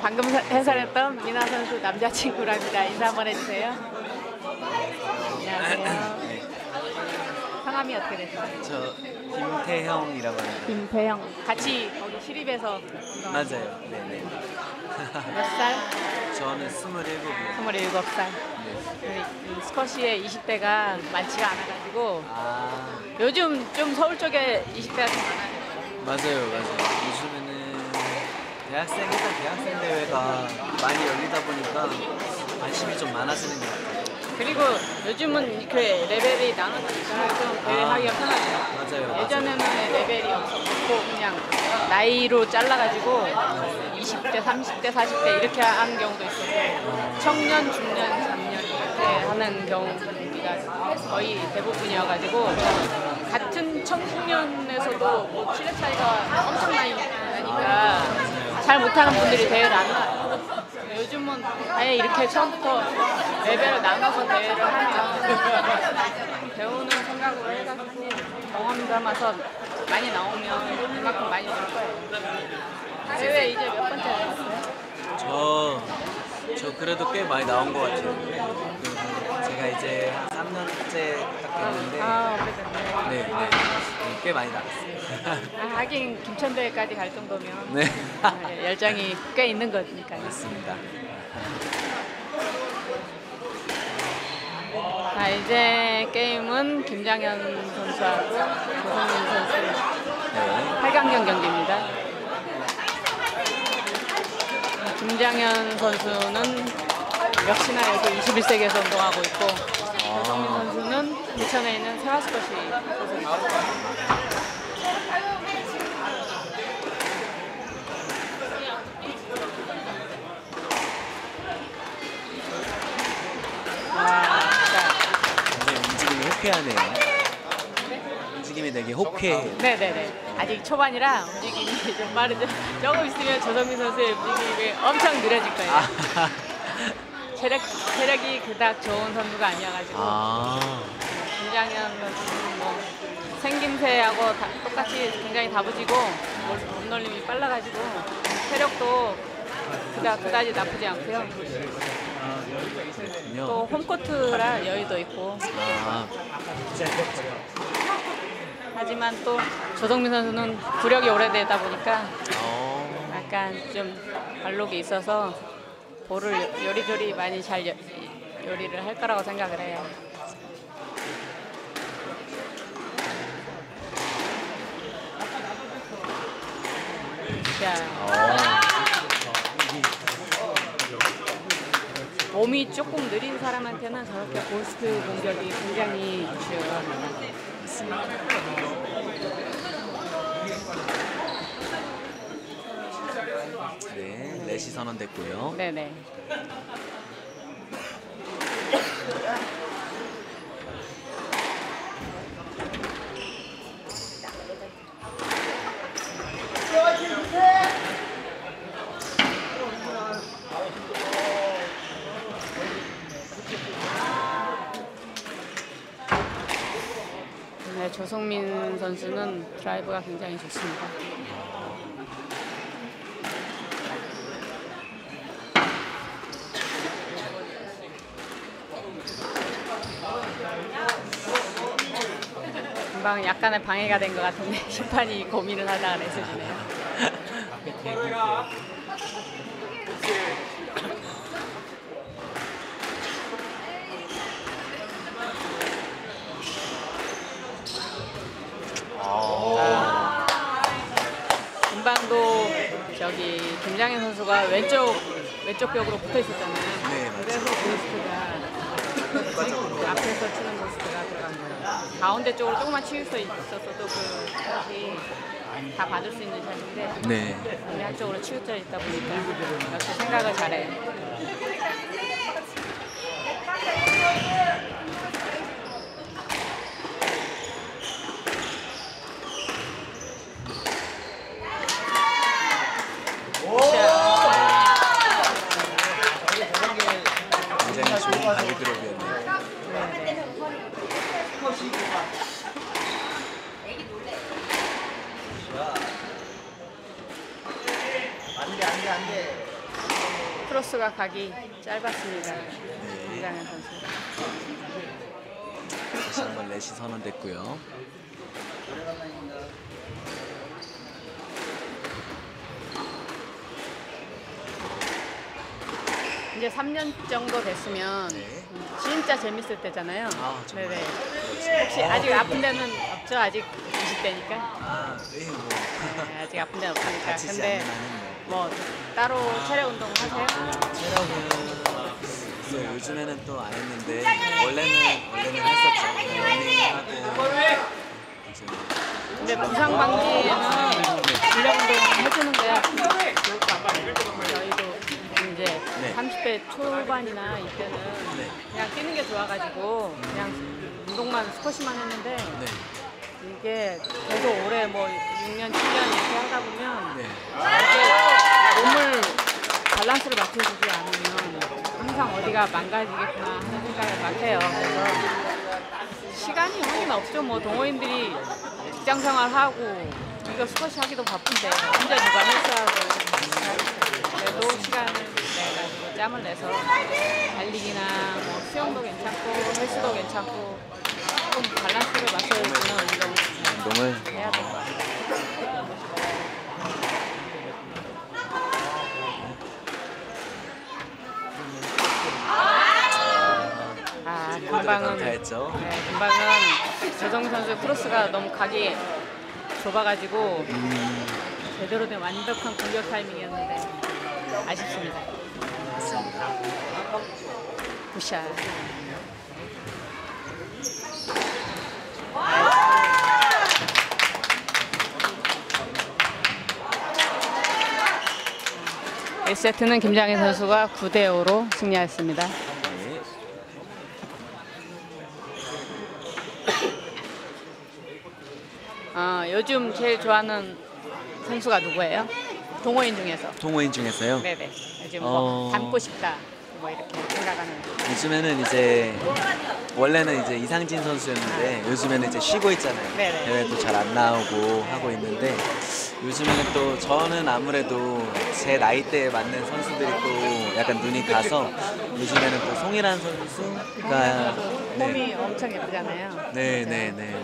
방금 사- 해설했던 미나 선수 남자친구랍니다. 인사 한번 해주세요. 안녕하세요. 네, 성함이 어떻게 되세요? 저 김태형이라고 합니다. 김배영. 같이 거기 시립에서 맞아요. 네네. 몇 살? 저는 27이요. 27살. 네. 이 스쿼시의 20대가 많지가 않아가지고 아 요즘 좀 서울 쪽에 20대가 좀 많아요. 맞아요, 맞아요. 요즘에는 대학생 일단 대학생 대회가 많이 열리다 보니까 관심이 좀 많아지는 것 같아요. 그리고 요즘은 이렇게 레벨이 나눠지니까 좀 대회하기가 편하죠. 맞아요. 예전에는 레벨이 없었고 그냥 나이로 잘라가지고 20대, 30대, 40대 이렇게 한 경우도 있었고 청년, 중년, 장년 이렇게 하는 경우가 거의 대부분이어가지고 같은 청소년에서도 뭐 체력 차이가 엄청 많이 나니까 잘 못하는 분들이 대회를 안 나요. 요즘은 아예 이렇게 처음부터 레벨을 나눠서 대회를 하면 배우는 생각으로 해가지고 경험 삼아서 많이 나오면 그만큼 많이 늘 거예요. 대회 이제 몇 번째 나왔어요? 저, 저 그래도 꽤 많이 나온 것 같아요. 제가 이제 한3 년째 딱 됐는데, 아, 오래됐네. 네, 네. 네, 꽤 많이 나갔어요. 아, 하긴 김천대회까지 갈 정도면 네. 아, 열정이 꽤 있는 거니까요. 맞습니다. 자, 이제 게임은 김장현 선수하고 조성민 선수 네. 8강경 경기입니다. 김장현 선수는 역시나 여기 21세기에서 운동하고 있고 있는 소속입니다. 와, 진짜. 굉장히 움직임이 호쾌하네요. 움직임이 되게 호쾌해요. 네네네. 아직 초반이라 움직임이 좀 빠르죠. 조금 있으면 조성민 선수의 움직임이 엄청 느려질 거예요. 아, 체력, 체력이 그닥 좋은 선수가 아니어가지고. 아, 선수는 뭐 생김새하고 다- 똑같이 굉장히 다부지고 몸- 몸놀림이 빨라가지고 체력도 그닥 그다지 나쁘지 않고요. 또 홈코트라 여유도 있고. 아, 하지만 또 조성민 선수는 구력이 오래되다 보니까 어, 약간 좀 발록이 있어서 볼을 요- 요리조리 많이 잘 요, 요리를 할 거라고 생각을 해요. 자, 몸이 조금 느린 사람한테는 저렇게 고스트 공격이 굉장히 중요합니다. 네, 넷이 선언됐고요. 네네. 네, 조성민 선수는 드라이브가 굉장히 좋습니다. 금방 약간의 방해가 된 것 같은데 심판이 고민을 하다가 내세지네요. 금방도 저기 김장현 선수가 왼쪽 왼쪽 벽으로 붙어 있었잖아요. 네, 맞죠. 그래서 고스트가 앞에서 치는 고스트가 들어간 거예요. 가운데 쪽으로 조금만 치울 수 있었어도 그 샷이 다 받을 수 있는 샷인데 네. 한쪽으로 치우쳐 있다 보니까 역시 생각을 잘해요. 굉장히 좋은 발리드롭이었네요. 안돼 안돼 안돼 크로스가 각이 짧았습니다. 네. 김장현 선수. 다시 한번 렛이 선언됐고요. 이제 3년 정도 됐으면 네. 음, 진짜 재밌을 때잖아요. 아. 네네. 혹시 아 직 아픈 데는 없죠? 아직 20대니까. 아, 예, 뭐. 네, 아직 아픈 데는 없으니까. 근데 뭐 따로 체력 운동 하세요? 체력은 글쎄요, 요즘에는 또 안 했는데 원래는 원래는 했었죠. 러닝 하고 이제 근데 부상 방지에는 근력 운동 해주는데 좋을 것 같아요. 저희도 이제 네. 30대 초반이나 이때는 네. 그냥 뛰는 게 좋아가지고 그냥 운동만 스쿼시만 했는데 네, 이게 계속 오래 뭐 6년, 7년 이렇게 하다 보면 네, 이게 몸을 밸런스를 맞춰주지 않으면 항상 어디가 망가지겠구나 하는 생각을 막 해요. 그래서 시간이 하긴 없죠. 뭐 동호인들이 직장 생활하고 이거 스쿼시 하기도 바쁜데 혼자 누가 헬스하고 그래도 시간을 내가지고 짬을 내서 달리기나 뭐 수영도 괜찮고 헬스도 괜찮고 좀 밸런스를 맞춰주는 운동 운동을 해야 될 것 같아요. 금방은 했죠. 네, 금방은 조성 선수 크로스가 너무 각이 좁아가지고 음, 제대로 된 완벽한 공격 타이밍이었는데 아쉽습니다. 맞습니다. 굿샷. 일세트는 김장희 선수가 9대 5로 승리하였습니다. 네. 어, 요즘 제일 좋아하는 선수가 누구예요? 동호인 중에서. 동호인 중에서요. 네네. 요즘 뭐 어. 닮고 싶다. 뭐 이렇게 생각하는. 요즘에는 이제 원래는 이제 이상진 선수였는데 요즘에는 이제 쉬고 있잖아요. 네네. 대회도 잘 안 나오고 하고 있는데 요즘에는 또 저는 아무래도 제 나이대에 맞는 선수들이 또 약간 눈이 가서 요즘에는 또 송일환 선수가 폼이 네. 엄청 예쁘잖아요. 네, 네, 네, 네.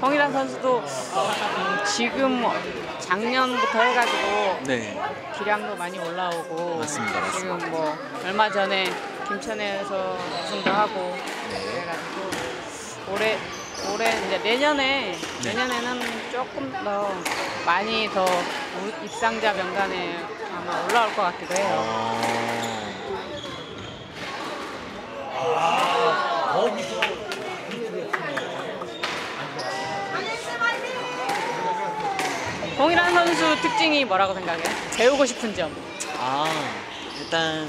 홍일환 선수도 음, 지금 작년부터 해가지고 네. 기량도 많이 올라오고 맞습니다, 맞습니다. 지금 뭐 얼마 전에 김천에서 우승도 하고 네. 그래가지고 올해 올해 이제 내년에 네. 내년에는 조금 더 많이 더 우- 입상자 명단에 아마 올라올 것 같기도 해요. 어... 홍일환 선수 특징이 뭐라고 생각해요? 배우고 싶은 점. 아 일단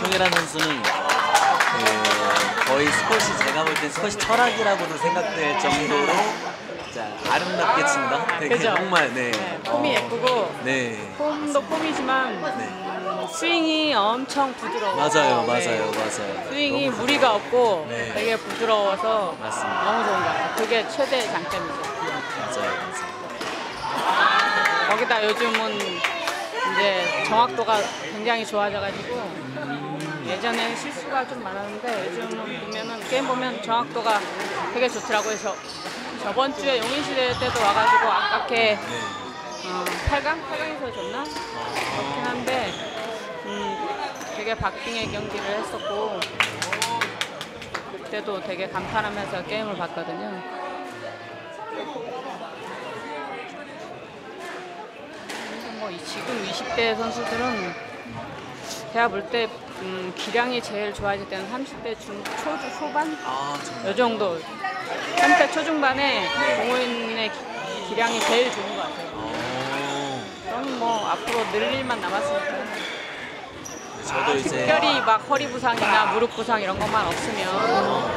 송일환 선수는 그 거의 스쿼시 제가 볼 땐 스쿼시 철학이라고도 생각될 정도로 진짜 아름답게 친다. 되게 그죠? 정말 네. 네, 폼이 어, 예쁘고 네. 폼도 폼이지만 네. 음, 스윙이 엄청 부드러워. 맞아요, 네. 맞아요, 맞아요. 스윙이 너무 무리가 없고 네. 되게 부드러워서 맞습니다. 너무 좋은 것 같아요. 그게 최대 장점이죠. 맞아요, 맞아요. 거기다 요즘은 이제 정확도가 굉장히 좋아져가지고 예전에 실수가 좀 많았는데 요즘은 보면은 게임 보면 정확도가 되게 좋더라고요. 그래서 저번 주에 용인시대 때도 와가지고 아깝게 네. 어, 8강? 8강에서 졌나? 그렇긴 한데 음, 되게 박빙의 경기를 했었고 그때도 되게 감탄하면서 게임을 봤거든요. 뭐 이- 지금 20대 선수들은 제가 볼때 음, 기량이 제일 좋아질 때는 30대 중 초중 초반 아 정말. 요 정도 30대 초중반에 동호인의 기- 기량이 제일 좋은 것 같아요. 어, 그럼 뭐 앞으로 늘 일만 남았으니까 저도 이제 특별히 막 허리 부상이나 무릎 부상 이런 것만 없으면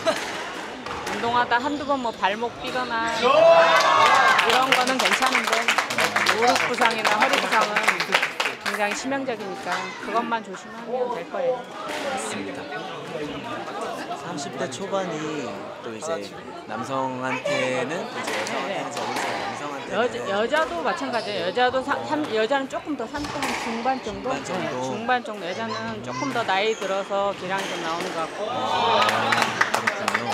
운동하다 한두 번 뭐 발목 삐거나 이런 거는 괜찮은데 무릎 부상이나 허리 부상은 굉장히 치명적이니까 그것만 조심하면 될 거예요. 맞습니다. 30대 초반이 또 이제 남성한테는 이제 여성한테는 이제 여자, 여자도 마찬가지예요. 여자도 사, 삼- 여자는 조금 더 30대 중반 정도? 중반 정도. 네, 중반 정도. 여자는 조금 더 나이 들어서 기량이 좀 나오는 것 같고. 아, 그렇군요.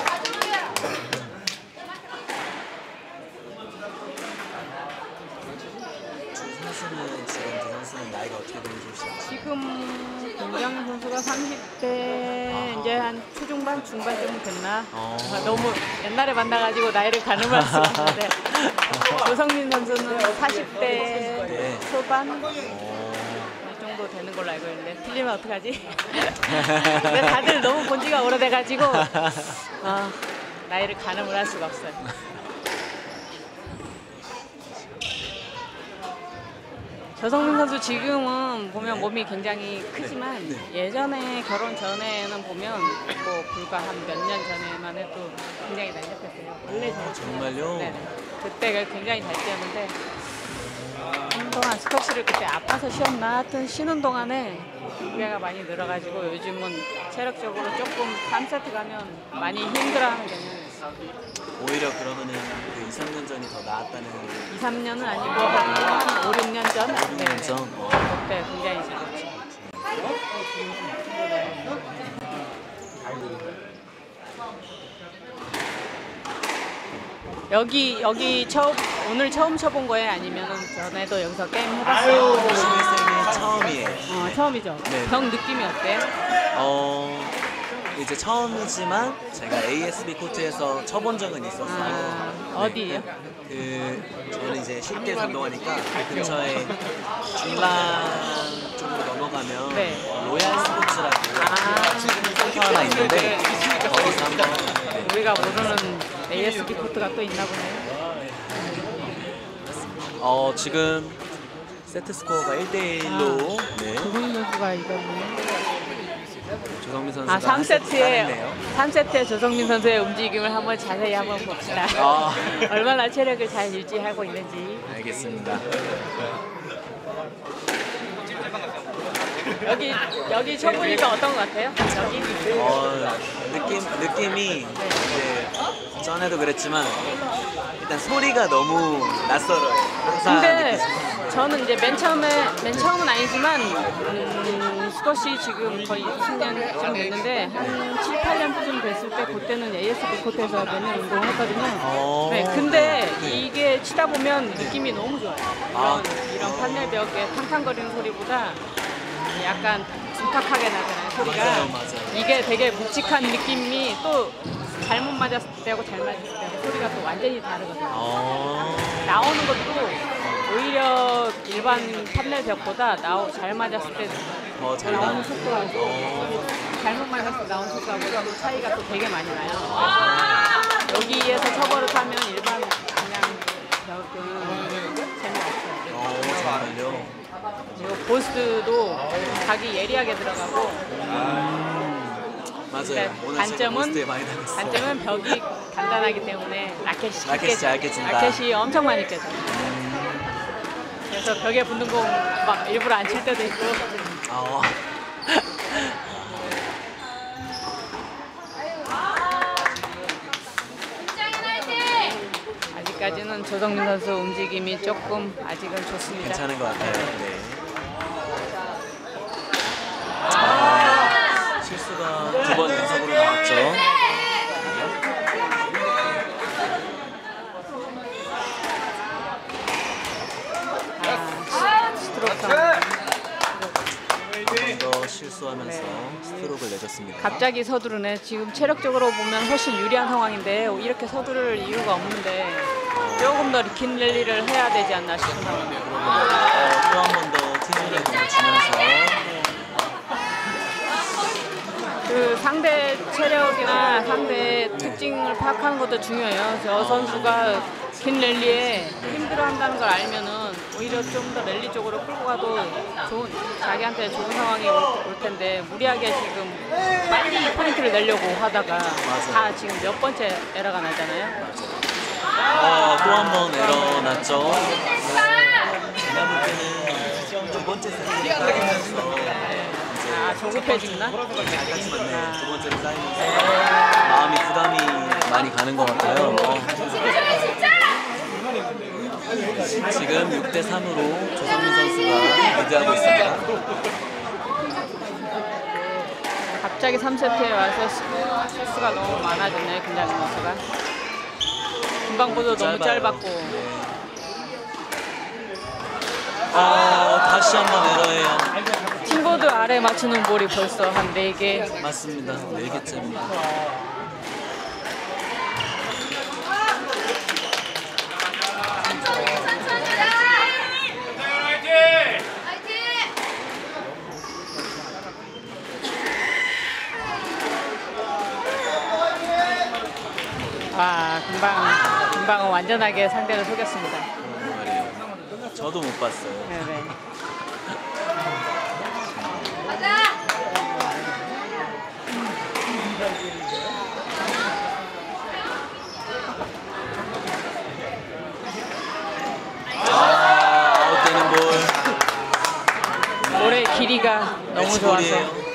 두 선수는 지금 두 선수는 나이가 어떻게 되면 좋으실지 지금 김정현 선수가 30대 이제 한 초중반 중반쯤 됐나? 어. 아, 너무 옛날에 만나가지고 나이를 가늠할 수 없는데 조성민 선수는 40대 네. 초반 어, 이 정도 되는 걸로 알고 있는데 틀리면 어떡하지? 근데 다들 너무 본 지가 오래돼가지고 아, 나이를 가늠을 할 수가 없어요. 조성민 선수 지금은 보면 몸이 굉장히 크지만 네. 예전에 결혼 전에는 보면 뭐 불과 한 몇 년 전에만 해도 굉장히 날렵했어요. 원래 잘 정말요? 네. 그때가 굉장히 잘 뛰었는데 한동안 스쿼시를 그때 아파서 쉬었나 하여튼 쉬는 동안에 무게가 많이 늘어가지고 요즘은 체력적으로 조금 3세트 가면 많이 힘들어하는 경향이. 오히려 그러면은 그 2, 3년 전이 더 나았다는 2, 3년은 아니고 한 5, 6년 전? 5, 6년 전? 어. 그때 굉장히 잘했죠. 여기 여기 처음 오늘 처음 쳐본 거예요? 아니면 전에도 여기서 게임 해봤어요? 신입생이 처음이에요. 어, 처음이죠. 네. 경기 느낌이 어때요? 어 이제 처음이지만 제가 ASB 코트에서 쳐본 적은 있었어요. 아, 어디예요? 그 저는 이제 쉽게 운동하니까 그 근처에 중랑 쪽으로 넘어가면 네. 로얄 스포츠라고 아, 센터 하나 있는데 거기서 한번 네. 우리가 모르는 ASB 코트가 또 있나 보네요. 어 지금 세트 스코어가 1대 1로 네. 조성민 선수가 이거는 조성민 선수가 아, 3세트에 잘했네요. 3세트에 조성민 선수의 움직임을 한번 자세히 한번 봅시다. 아. 얼마나 체력을 잘 유지하고 있는지. 알겠습니다. 여기 여기 쳐보니까 어떤 것 같아요? 여기 어, 느낌 느낌이 이제 전에도 그랬지만 일단 소리가 너무 낯설어요. 항상 근데 느끼시는 저는 이제 맨 처음에 맨 처음은 아니지만 음, 스쿼시 지금 거의 20년쯤 됐는데 한 7, 8년쯤 됐을 때 그때는 ASB 코트에서 몇년 운동했거든요. 어. 네, 근데 이게 치다 보면 느낌이 너무 좋아요. 이런, 아. 이런 판넬 벽에 탕탕거리는 소리보다 약간 둔탁하게 나잖아요, 소리가. 맞아요, 맞아요. 이게 되게 묵직한 느낌이 또 잘못 맞았을 때하고 잘 맞았을 때하고 소리가 또 완전히 다르거든요. 어. 나오는 것도 오히려 일반 판넬 벽보다 나오, 잘 맞았을 때 더잘 나오는 나오는 속도하고 어. 잘못 맞았을 때 나오는 속도하고 또 차이가 또 되게 많이 나요. 여기에서 처벌을 하면 일반 그냥 벽은 재미없어요. 어, 정말요. 그리고 보스도 자기 예리하게 들어가고 맞아요. 네, 오늘 단점은- 많이. 단점은 벽이 단단하기 때문에 라켓이 라켓이 깨져. 잘 깨진다. 라켓이 엄청 많이 깨져요. 그래서 벽에 붙는 공막 일부러 안 칠 때도 있고 어. 아직까지는 조성민 선수 움직임이 조금 아직은 좋습니다. 괜찮은 것 같아요. 네. 아, 실수가 두 번 연속으로 나왔죠. 아, 스트로크 실수하면서 스트로크를 내줬습니다. 갑자기 서두르네. 지금 체력적으로 보면 훨씬 유리한 상황인데 이렇게 서두를 이유가 없는데 조금 더긴 랠리를 해야 되지 않나 싶은 상황이에요. 어, 또한 번더 티즈를 보여주면서 그 상대 체력이나 상대 특징을 파악하는 것도 중요해요. 저 선수가 긴 랠리에 힘들어한다는 걸 알면은 오히려 좀 더 랠리 쪽으로 끌고 가도 좋은 자기한테 좋은 상황이 올, 올 텐데 무리하게 지금 빨리 포인트를 내려고 하다가 다 지금 몇 번째 에러가 나잖아요. 어, 또 한 번 에러 났죠. 제가 볼 때는 두 번째 세트 쌓이면서 아 조급해지나? 잘 같지만 네, 두 번째로 쌓이면서 마음이 부담이 많이 가는 것 같아요. 어. 지금 6대 3으로 조성민 선수가 리드하고 있습니다. 갑자기 3세트에 와서 스- 실수가 너무 많아졌네요, 김장현 선수가. 금방보도 너무. 짧았고. 아, 다시 한 번 에러예요. 팀보드 아래 맞추는 볼이 벌써 한 4개. 맞습니다. 4개째입니다. 와, 금방, 금방은 완전하게 상대를 속였습니다. 어, 말이에요. 저도 못 봤어요. 네네. 아, 아웃되는 볼. 볼의 길이가 너무 좋아서.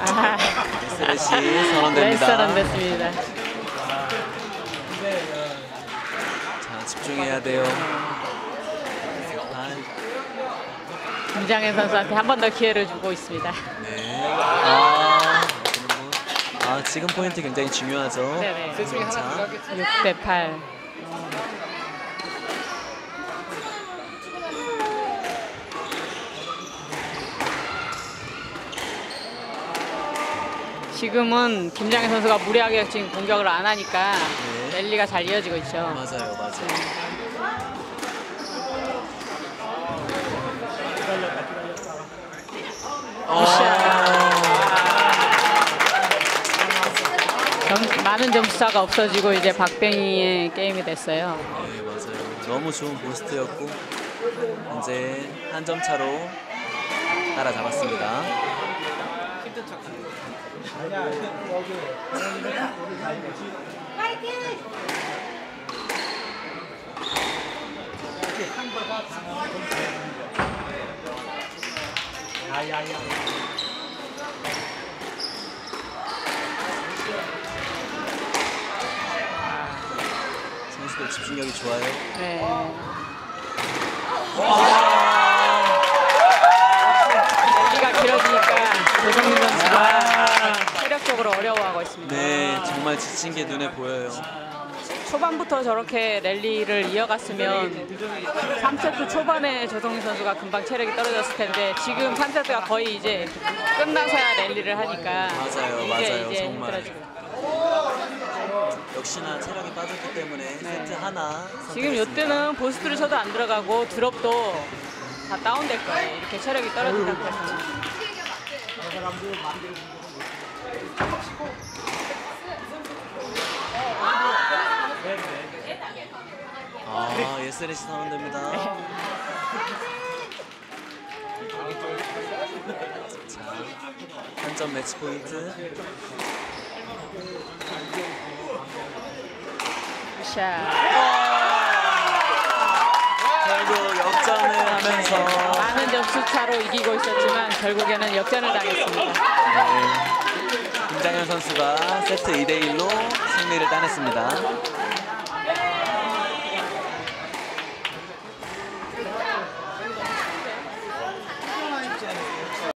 아, 스레시 선언됩니다. 왼사람 됐습니다. 자, 집중해야 돼요. 아, 김장현 선수한테 한 번 더 기회를 주고 있습니다. 네. 아. 아, 지금 포인트 굉장히 중요하죠. 네네. 자, 6대 8. 지금은 김장현 선수가 무리하게 지금 공격을 안 하니까 네. 랠리가 잘 이어지고 있죠. 맞아요, 맞아요. 점- 많은 점수차가 없어지고 이제 박뱅이의 게임이 됐어요. 네, 맞아요. 너무 좋은 보스트였고 현재 한점 차로 따라잡았습니다. 선수들 집중력이 좋아요. 네. 랠리가 길어지니까 조성민 체력적으로 어려워하고 있습니다. 네, 정말 지친 게 눈에 보여요. 초반부터 저렇게 랠리를 이어갔으면 3세트 초반에 조성민 선수가 금방 체력이 떨어졌을 텐데 지금 3세트가 거의 이제 끝나서야 랠리를 하니까 맞아요, 맞아요, 정말. 힘들어지고 역시나 체력이 빠졌기 때문에 세트 하나 네. 지금. 이때는 보스트를 쳐도 안 들어가고 드롭도 다 다운될 거예요. 이렇게 체력이 떨어진 상태에서는. 아, 예스레시 선언됩니다. 자, 한 점 매치 포인트. 자, 결국 역전을 하면서 많은 점수 차로 이기고 있었지만 결국에는 역전을 당했습니다. 네, 김장현 선수가 세트 2대 1로 승리를 따냈습니다.